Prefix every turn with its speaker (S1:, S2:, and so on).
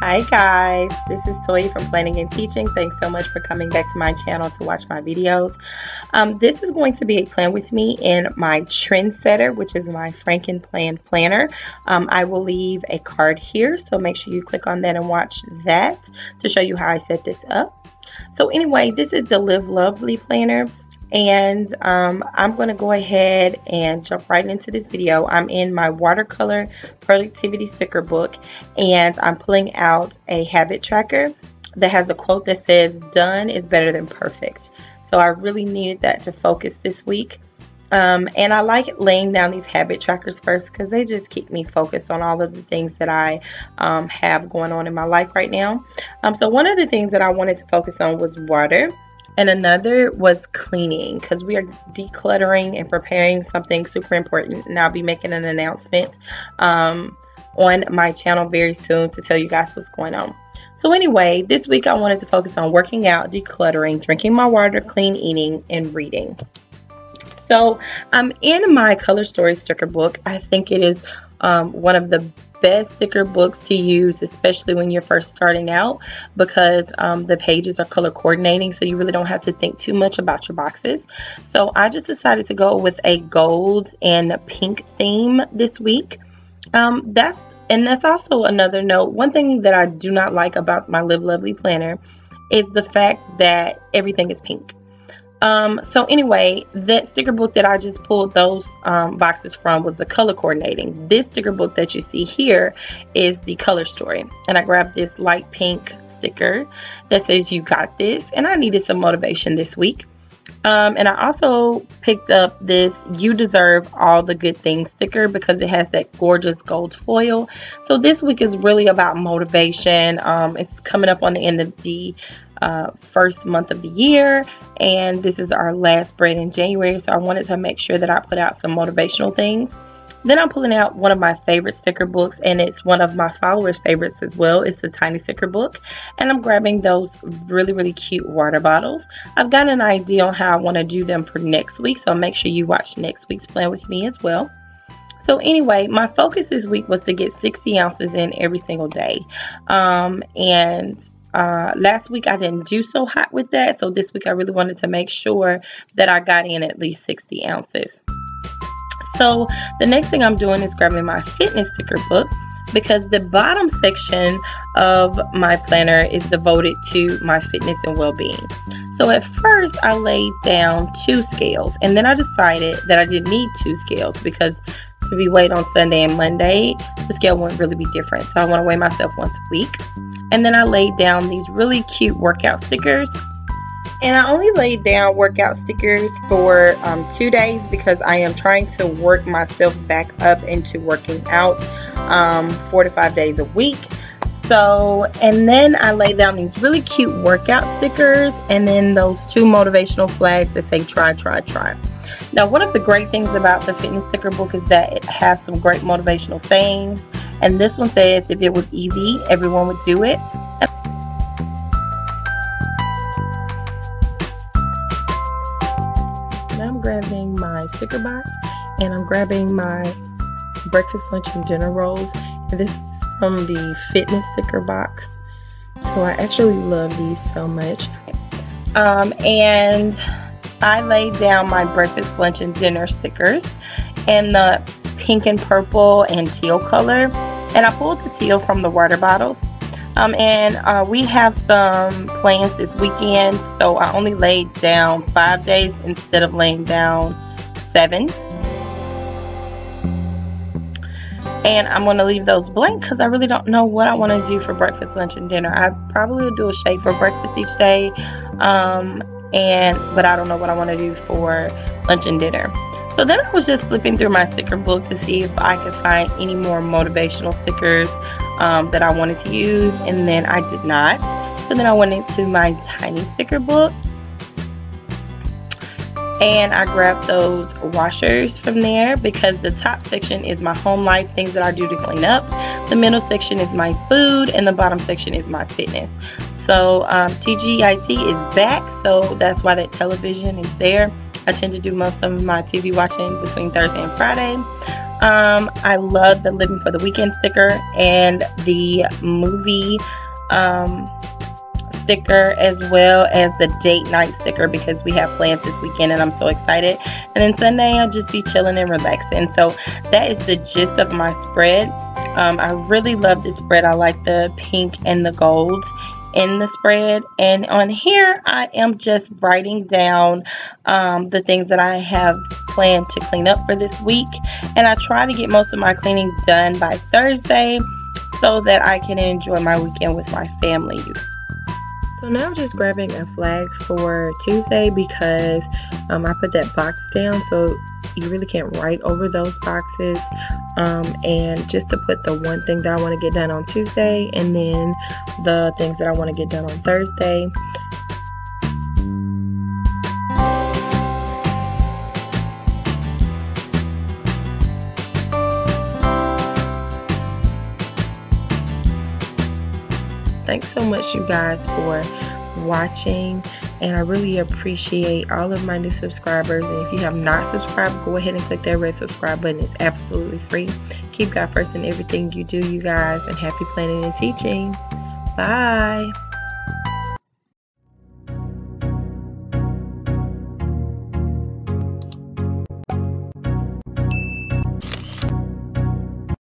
S1: Hi guys, this is Toya from Planning and Teaching. Thanks so much for coming back to my channel to watch my videos. Um, this is going to be a plan with me in my Trendsetter, which is my Franken Plan Planner. Um, I will leave a card here, so make sure you click on that and watch that to show you how I set this up. So anyway, this is the Live Lovely Planner and um, I'm going to go ahead and jump right into this video. I'm in my watercolor productivity sticker book and I'm pulling out a habit tracker that has a quote that says done is better than perfect. So I really needed that to focus this week. Um, and I like laying down these habit trackers first because they just keep me focused on all of the things that I um, have going on in my life right now. Um, so one of the things that I wanted to focus on was water and another was cleaning because we are decluttering and preparing something super important and I'll be making an announcement um, on my channel very soon to tell you guys what's going on. So anyway, this week I wanted to focus on working out, decluttering, drinking my water, clean eating, and reading. So I'm in my color story sticker book. I think it is um, one of the best sticker books to use, especially when you're first starting out, because um, the pages are color coordinating, so you really don't have to think too much about your boxes. So I just decided to go with a gold and pink theme this week. Um, that's and that's also another note. One thing that I do not like about my Live Lovely planner is the fact that everything is pink. Um, so anyway, that sticker book that I just pulled those um, boxes from was the color coordinating. This sticker book that you see here is the color story. And I grabbed this light pink sticker that says you got this. And I needed some motivation this week. Um, and I also picked up this You Deserve All the Good Things sticker because it has that gorgeous gold foil. So this week is really about motivation. Um, it's coming up on the end of the uh, first month of the year and this is our last spread in January so I wanted to make sure that I put out some motivational things. Then I'm pulling out one of my favorite sticker books and it's one of my followers favorites as well. It's the tiny sticker book and I'm grabbing those really really cute water bottles. I've got an idea on how I want to do them for next week so make sure you watch next week's plan with me as well. So anyway, my focus this week was to get 60 ounces in every single day. Um, and uh, last week I didn't do so hot with that, so this week I really wanted to make sure that I got in at least 60 ounces. So the next thing I'm doing is grabbing my fitness sticker book because the bottom section of my planner is devoted to my fitness and well-being. So at first I laid down two scales and then I decided that I didn't need two scales because to be weighed on Sunday and Monday, the scale won't really be different. So I want to weigh myself once a week. And then I laid down these really cute workout stickers. And I only laid down workout stickers for um, two days because I am trying to work myself back up into working out um, four to five days a week. So, and then I laid down these really cute workout stickers and then those two motivational flags that say try, try, try. Now, one of the great things about the fitness sticker book is that it has some great motivational sayings. And this one says, if it was easy, everyone would do it. Now I'm grabbing my sticker box and I'm grabbing my breakfast, lunch, and dinner rolls. And this is from the fitness sticker box. So I actually love these so much. Um, and I laid down my breakfast, lunch, and dinner stickers in the pink and purple and teal color. And I pulled the teal from the water bottles. Um, and uh, we have some plans this weekend, so I only laid down five days instead of laying down seven. And I'm going to leave those blank because I really don't know what I want to do for breakfast, lunch, and dinner. I probably will do a shake for breakfast each day. Um, and but I don't know what I want to do for lunch and dinner. So then I was just flipping through my sticker book to see if I could find any more motivational stickers um, that I wanted to use, and then I did not. So then I went into my tiny sticker book and I grabbed those washers from there because the top section is my home life things that I do to clean up. The middle section is my food, and the bottom section is my fitness. So um, TGIT is back, so that's why that television is there. I tend to do most of my TV watching between Thursday and Friday. Um, I love the Living for the Weekend sticker and the movie um, sticker as well as the date night sticker because we have plans this weekend and I'm so excited. And then Sunday I'll just be chilling and relaxing. So that is the gist of my spread. Um, I really love this spread. I like the pink and the gold in the spread and on here I am just writing down um, the things that I have planned to clean up for this week and I try to get most of my cleaning done by Thursday so that I can enjoy my weekend with my family. So now I'm just grabbing a flag for Tuesday because um, I put that box down so you really can't write over those boxes. Um, and just to put the one thing that I want to get done on Tuesday and then the things that I want to get done on Thursday. Thanks so much you guys for watching and I really appreciate all of my new subscribers. And if you have not subscribed go ahead and click that red subscribe button. It's absolutely free. Keep God first in everything you do you guys. And happy planning and teaching. Bye